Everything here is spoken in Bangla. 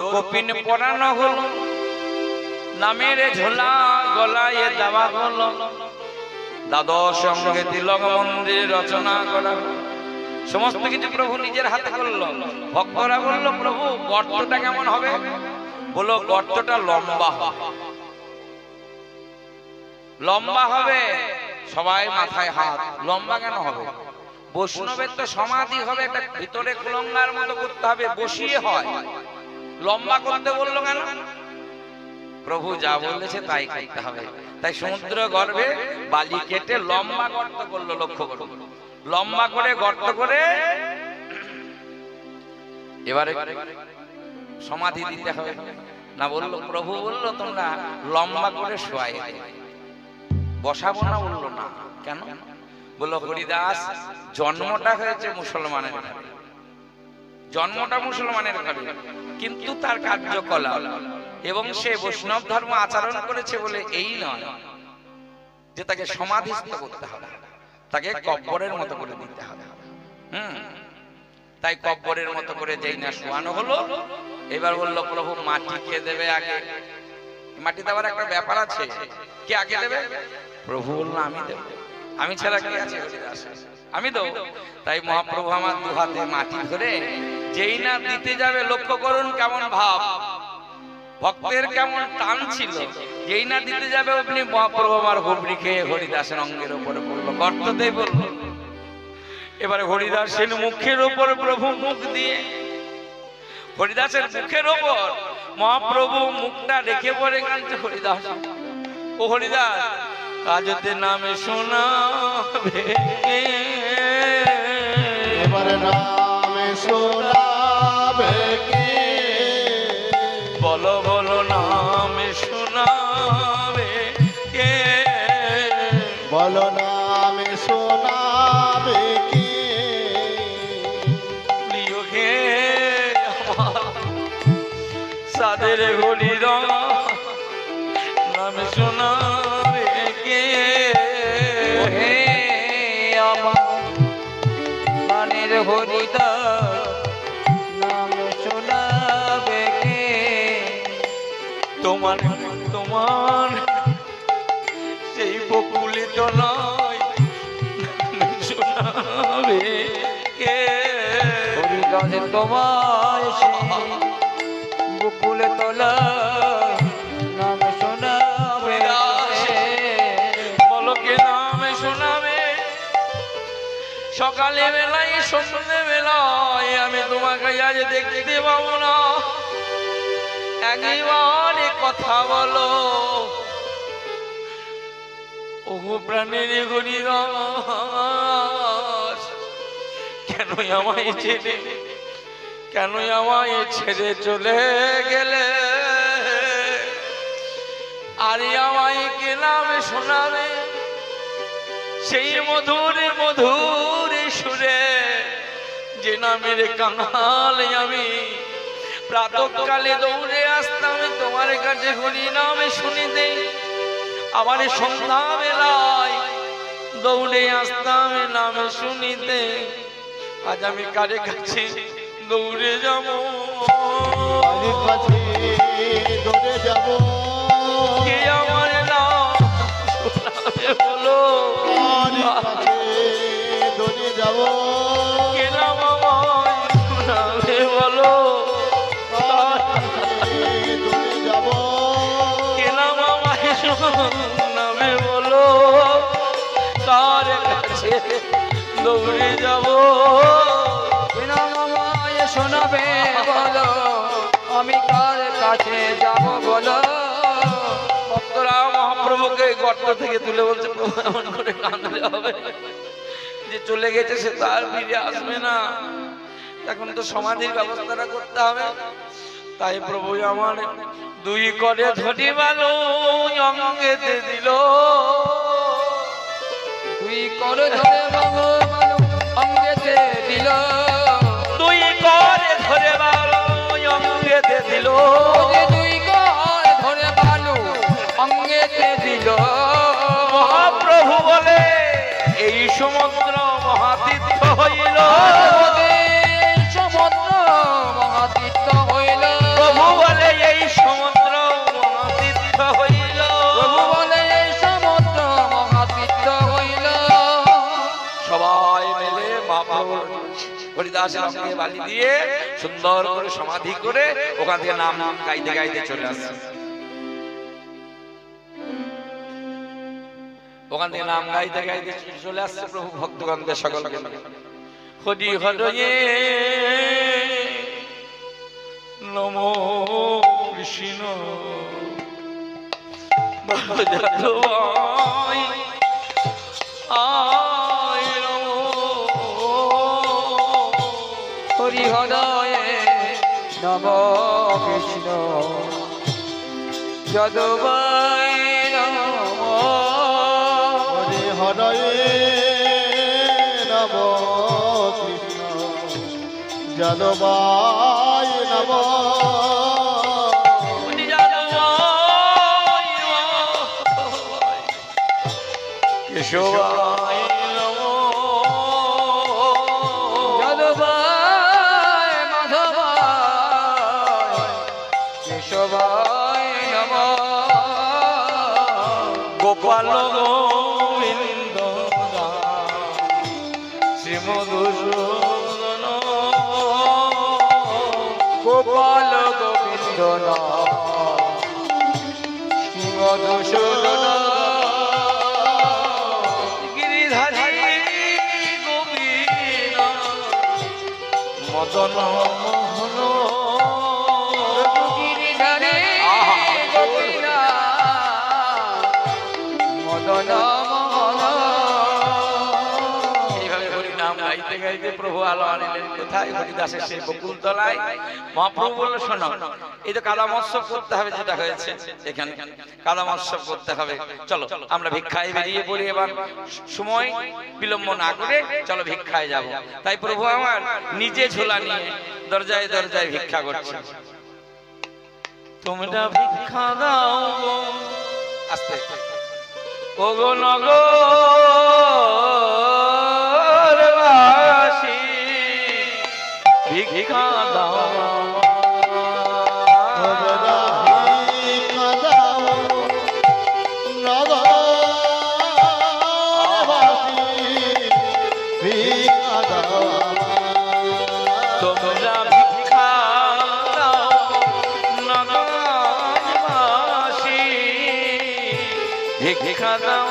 কপিন পরানো হলো, নামের ঝোলা গলায় দেওয়া হলো। দ্বাদশ সঙ্গে তিলক মন্দির রচনা করা সমস্ত কিছু প্রভু নিজের হাতে করল। ভক্তরা বলল, প্রভু, গর্তটা কেমন হবে? বলো গর্তটা লম্বা লম্বা হবে? সবাই মাথায় হাত। লম্বা কেন হবে? বৈষ্ণবের তো সমাধি হবে, একটা ভিতরে কুলঙ্গার মতো করতে হবে, বসিয়ে হয়। লম্বা করতে বলল কেন? প্রভু যা বলেছে তাই করতে হবে। তাই সমুদ্র গর্ভে বালি কেটে লম্বা গর্ত করল, লক্ষ্য করো। লম্বা করে গর্ত করে এবারে সমাধি দিতে হবে। না বলল, প্রভু বলল, তোমরা লম্বা করে শোয়াই বসাবো না বলল, না, কেন? বলল, হরিদাস, জন্মটা হয়েছে মুসলমানের জন্মটা মুসলমানের ঘরে। কিন্তু তার কার্যকলাপ এবং সে বৈষ্ণব ধর্ম আচরণ করেছে বলে এই নয় যে তাকে সমাধিস্থ করতে হবে। তাকে কব্বরের মতো করে দিতে হবে। হুম? তাই কব্বরের মতো করে যেই না শোয়ানো হলো, এবার বলল, প্রভু, মাটি কে দেবে আগে? মাটি দেওয়ার একটা ব্যাপার আছে। কে আগে দেবে? প্রভু বলল, আমি দেব। আমি ছাড়া কে আছে? আমি তো তাই মহাপ্রভু আমার দু হাতে মাটি ধরে যেই না দিতে যাবে লক্ষ্য করুন কেমন ভাব। ভক্তের কেমন টান ছিল যেই না দিতে যাবে আপনি মহাপ্রভু আমার হুবড়ি খেয়ে হরিদাসের অঙ্গের উপরে পড়ল গর্ত দিয়ে বলল এবারে হরিদাসের মুখের উপর প্রভু মুখ দিয়ে হরিদাসের মুখের ওপর মহাপ্রভু মুখটা রেখে পড়ে কাঁদছে হরিদাস ও হরিদাস কাজতে নামে শোনাবে। এবারে নামে শোনাবে কে? বলো বলো নামে শোনাবে কে? বলো নামে শোনাবে কে? প্রিয় হে সাদের হরির নামে শোনাবে কে হে আমার প্রাণের হরিদাস নাম শোনাবে কে? তোমার তোমার, সেই বকুলিত নয় শোনাবে কে? হরিদাস তোমার সেই সকালে বেলায়, সন্ধ্যে বেলায় আমি তোমাকে আজ দেখতে পাবো না। একবারে কথা বলো। ওহো প্রাণের হরিদাস কেন আমায় ছেড়ে কেন আমায় ছেড়ে চলে গেলে? আর আমায় কে নামে শোনাবে? সেই মধুর মধুর নামের কাঙাল আমি। প্রাতকালে দৌড়ে আসতাম তোমার কাছে হরি নামে শুনিতে আমার সন্ধ্যা বেলায় দৌড়ে আসতাম নামে শুনিতে আজ আমি কারে কাছে দৌড়ে যাব। দৌড়ে যাব। কে আমার নাম শোনাবে বলো? দৌড়ে যাব। দৌড়ে যাব। কে শোনাবে বলো আমি কার কাছে যাব বলো? ভক্তরা মহাপ্রভুকে গর্ত থেকে তুলে বলছে প্রভু এমন করে কাঁদলে হবে। যে চলে গেছে সে তো আর ফিরে আসবে না। এখন তো সমাধির ব্যবস্থাটা করতে হবে। তাই প্রভু আমার দুই করে ধরি ভালো অঙ্গেতে দিল। তুই কর ধরে ভগবান অঙ্গেতে দিল। তুই করে ধরে অঙ্গেতে দিল। কর ধরে বালু অঙ্গেতে দিল। মহাপ্রভু বলে এই সমুদ্র মহাতীর্থ হইল। সুন্দর করে সমাধি করে ওখান থেকে নাম নাম গাইতে গাইতে চলে আসছে ওখান থেকে নাম গাইতে গাইতে চলে আসছে প্রভু ভক্তগণদের সকলকে হরি হরয়ে নম কৃষ্ণ যাদবাই নম কৃষ্ণ। যদবাই নম। হরে হরয়ে নব কৃষ্ণ। যাদবায় নব হরি গোবিন্দ শ্রীমধুসূদন গিরিধারী গোবিন্দ। মদন হরিনাম গাইতে গাইতে প্রভু আলো আনিলেন। কোথায়? হরিদাসের সেই বকুল তলায় মহাপ্রভু বলল, শোনো, এই কাদা মৎসব করতে হবে যেটা হয়েছে এখানে, কাদা মৎসব করতে হবে। চলো, আমরা ভিক্ষায় বেরিয়ে পড়ি এবার। সময় বিলম্ব না করে চলো ভিক্ষায় যাব। তাই প্রভু আমার নিজে ঝোলা নিয়ে দরজায় দরজায় ভিক্ষা করছে। তোমরা ভিক্ষা দাও। আস্তে ওগো নগরবাসী দাও